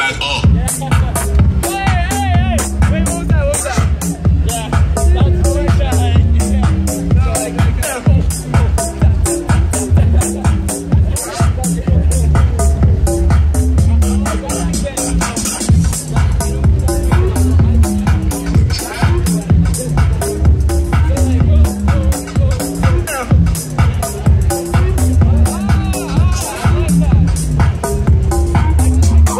flat all.